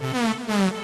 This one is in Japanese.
Mm-hmm.